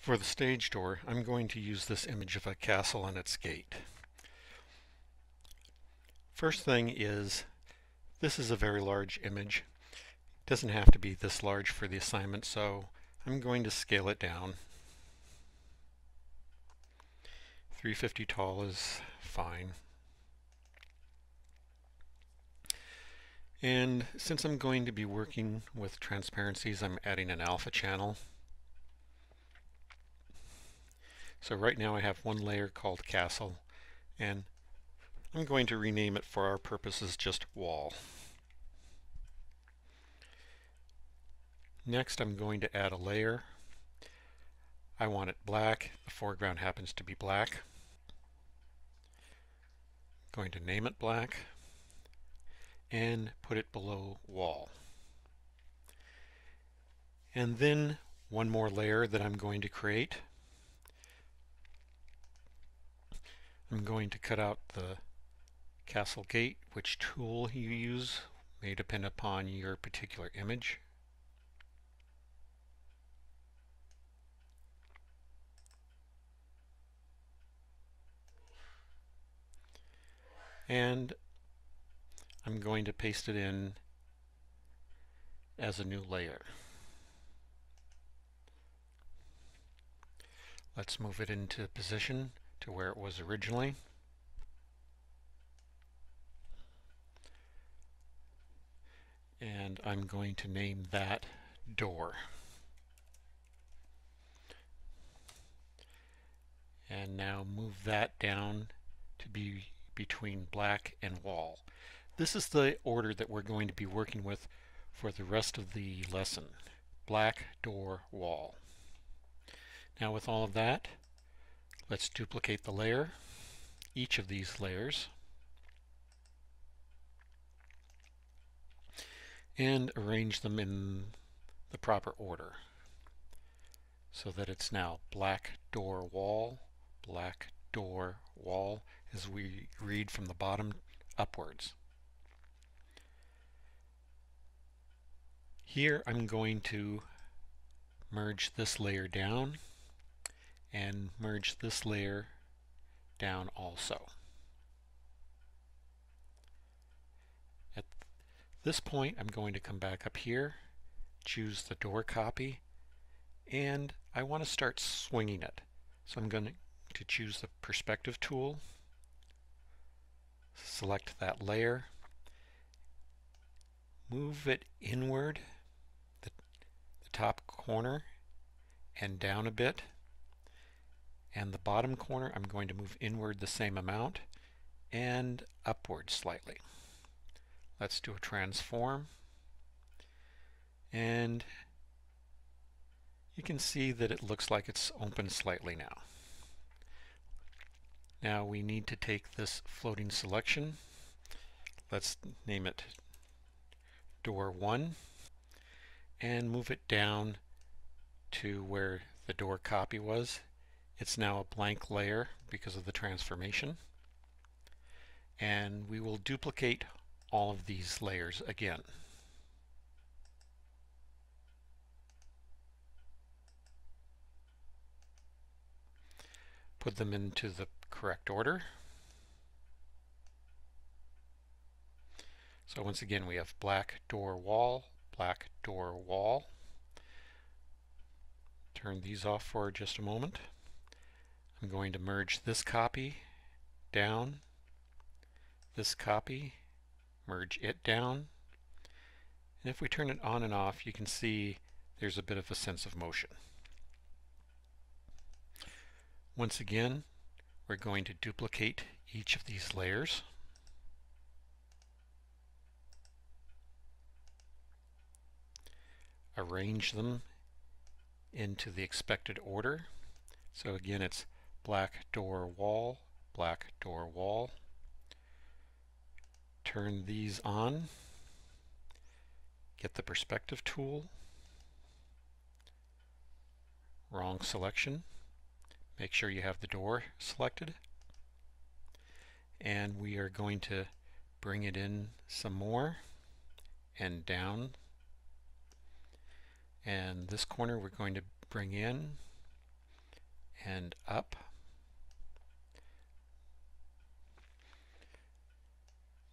For the stage door, I'm going to use this image of a castle and its gate. First thing is, this is a very large image. It doesn't have to be this large for the assignment, so I'm going to scale it down. 350 tall is fine. And since I'm going to be working with transparencies, I'm adding an alpha channel. So right now I have one layer called castle and I'm going to rename it for our purposes just wall. Next I'm going to add a layer. I want it black. The foreground happens to be black. I'm going to name it black and put it below wall. And then one more layer that I'm going to create. I'm going to cut out the castle gate. Which tool you use may depend upon your particular image. And I'm going to paste it in as a new layer. Let's move it into position to where it was originally. And I'm going to name that door. And now move that down to be between black and wall. This is the order that we're going to be working with for the rest of the lesson. Black, door, wall. Now with all of that, Let's duplicate the layer, each of these layers, and arrange them in the proper order so that it's now black door wall, black door wall as we read from the bottom upwards. Here I'm going to merge this layer down and merge this layer down also. At this point I'm going to come back up here, choose the door copy, and I want to start swinging it. So I'm going to choose the perspective tool, select that layer, move it inward, the, the top corner, and down a bit and the bottom corner I'm going to move inward the same amount and upward slightly. Let's do a transform and you can see that it looks like it's open slightly now. Now we need to take this floating selection let's name it door 1 and move it down to where the door copy was it's now a blank layer because of the transformation. And we will duplicate all of these layers again. Put them into the correct order. So once again we have black door wall, black door wall. Turn these off for just a moment. I'm going to merge this copy down, this copy, merge it down. And if we turn it on and off, you can see there's a bit of a sense of motion. Once again, we're going to duplicate each of these layers. Arrange them into the expected order. So again, it's black door wall, black door wall. Turn these on. Get the perspective tool. Wrong selection. Make sure you have the door selected. And we are going to bring it in some more and down. And this corner we're going to bring in and up.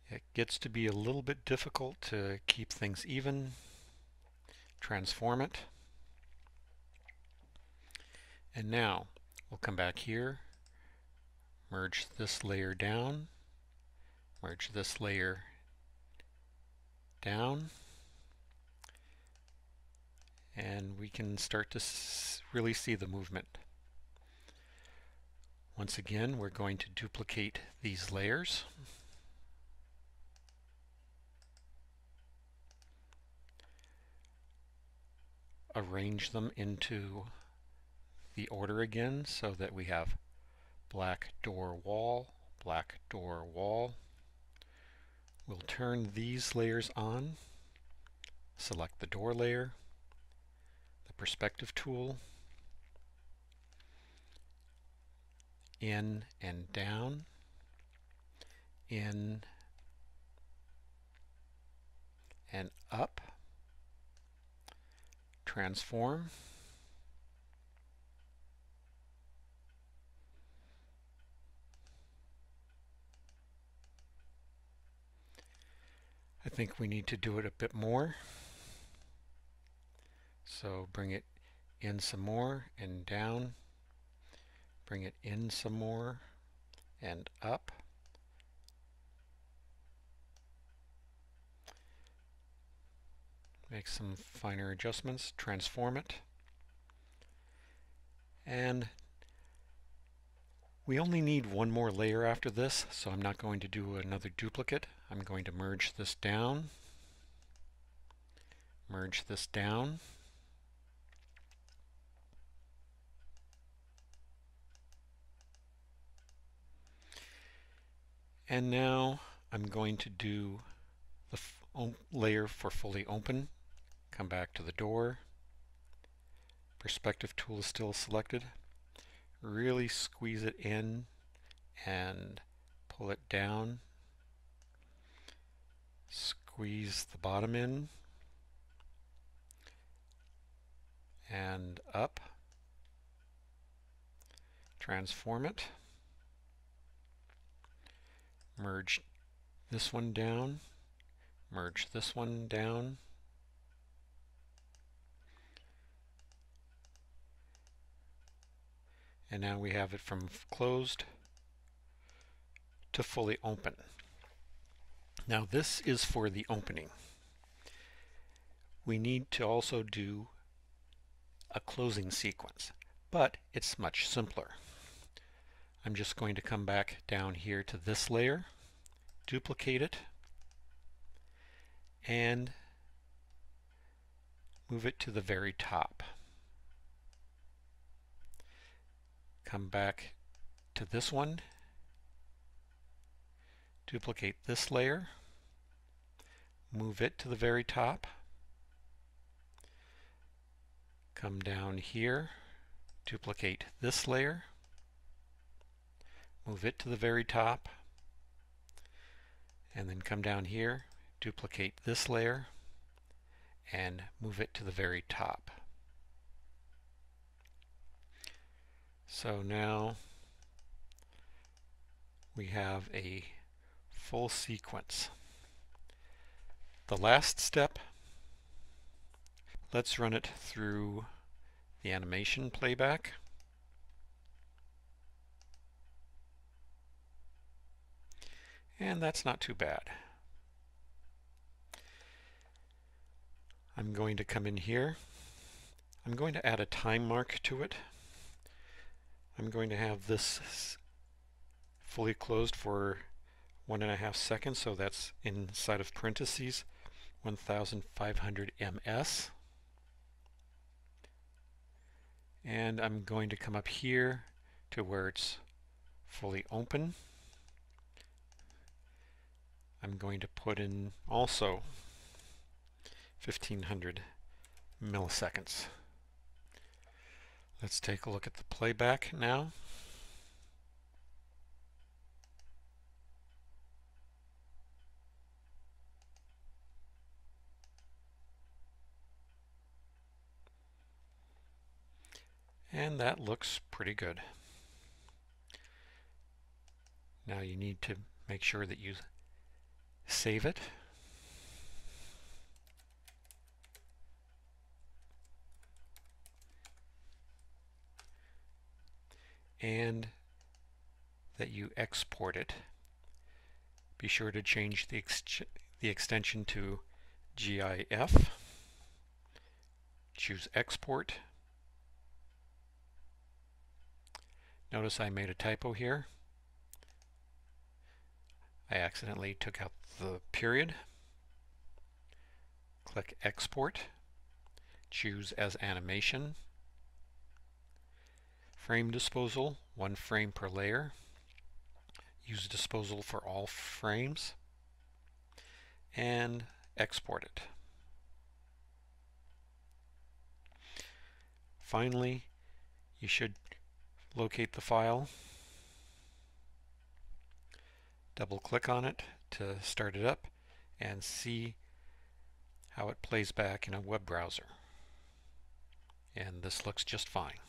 It gets to be a little bit difficult to keep things even. Transform it. And now we'll come back here, merge this layer down, merge this layer down, and we can start to really see the movement. Once again, we're going to duplicate these layers. Arrange them into the order again so that we have black door wall, black door wall. We'll turn these layers on, select the door layer, the perspective tool, in and down, in and up, transform, I think we need to do it a bit more. So bring it in some more and down. Bring it in some more and up. Make some finer adjustments, transform it. And we only need one more layer after this, so I'm not going to do another duplicate. I'm going to merge this down, merge this down, And now I'm going to do the layer for fully open. Come back to the door. Perspective tool is still selected. Really squeeze it in and pull it down. Squeeze the bottom in and up. Transform it merge this one down, merge this one down, and now we have it from closed to fully open. Now this is for the opening. We need to also do a closing sequence, but it's much simpler. I'm just going to come back down here to this layer, duplicate it, and move it to the very top. Come back to this one, duplicate this layer, move it to the very top, come down here, duplicate this layer, move it to the very top, and then come down here, duplicate this layer, and move it to the very top. So now we have a full sequence. The last step, let's run it through the animation playback. And that's not too bad. I'm going to come in here. I'm going to add a time mark to it. I'm going to have this fully closed for one and a half seconds, so that's inside of parentheses 1500 ms. And I'm going to come up here to where it's fully open. I'm going to put in also 1500 milliseconds. Let's take a look at the playback now. And that looks pretty good. Now you need to make sure that you save it. And that you export it. Be sure to change the, ex the extension to GIF. Choose export. Notice I made a typo here. I accidentally took out the period. Click export. Choose as animation. Frame disposal, one frame per layer. Use disposal for all frames. And export it. Finally, you should locate the file, double click on it to start it up, and see how it plays back in a web browser. And this looks just fine.